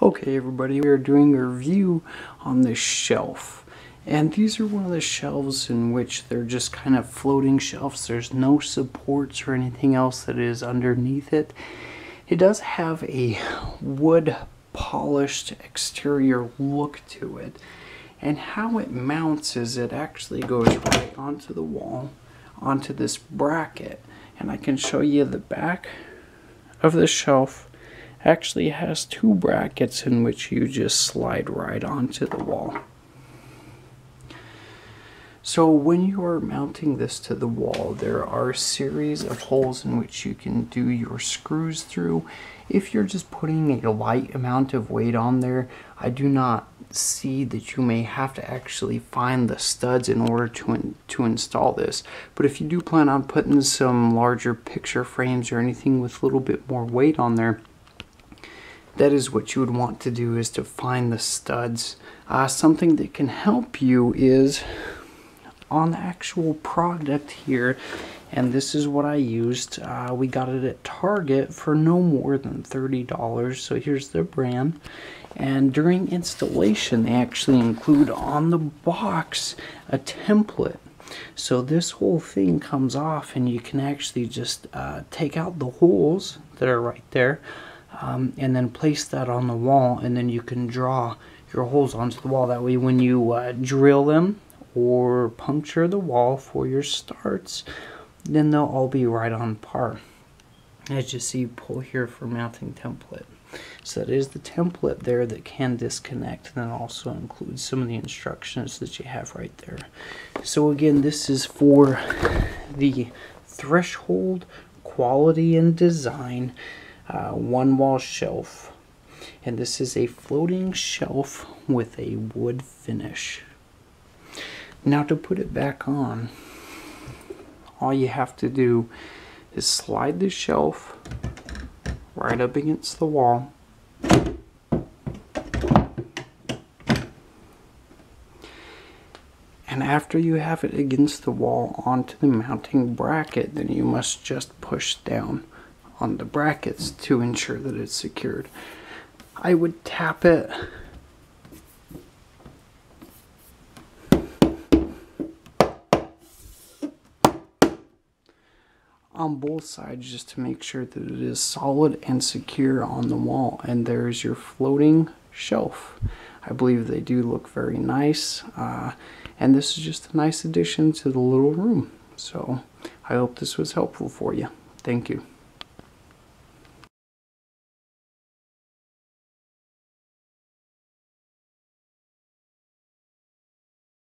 Okay everybody, we are doing a review on this shelf. And these are one of the shelves in which they're just kind of floating shelves. There's no supports or anything else that is underneath it. It does have a wood polished exterior look to it. And how it mounts is it actually goes right onto the wall, onto this bracket. And I can show you the back of the shelf actually has two brackets in which you just slide right onto the wall. So when you are mounting this to the wall, there are a series of holes in which you can do your screws through. If you're just putting a light amount of weight on there, I do not see that you may have to actually find the studs in order to, in, to install this. But if you do plan on putting some larger picture frames or anything with a little bit more weight on there, that is what you would want to do is to find the studs. Uh, something that can help you is on the actual product here and this is what I used. Uh, we got it at Target for no more than $30 so here's the brand. And during installation they actually include on the box a template. So this whole thing comes off and you can actually just uh, take out the holes that are right there um, and then place that on the wall and then you can draw your holes onto the wall that way when you uh, drill them or puncture the wall for your starts, then they'll all be right on par. As you see, pull here for mounting template. So that is the template there that can disconnect and then also includes some of the instructions that you have right there. So again, this is for the threshold quality and design uh, one wall shelf. And this is a floating shelf with a wood finish. Now to put it back on, all you have to do is slide the shelf right up against the wall. And after you have it against the wall onto the mounting bracket, then you must just push down on the brackets to ensure that it's secured. I would tap it. On both sides just to make sure that it is solid and secure on the wall. And there's your floating shelf. I believe they do look very nice. Uh, and this is just a nice addition to the little room. So I hope this was helpful for you. Thank you